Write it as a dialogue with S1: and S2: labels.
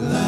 S1: Love.